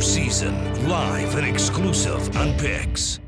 season, live and exclusive on Pix.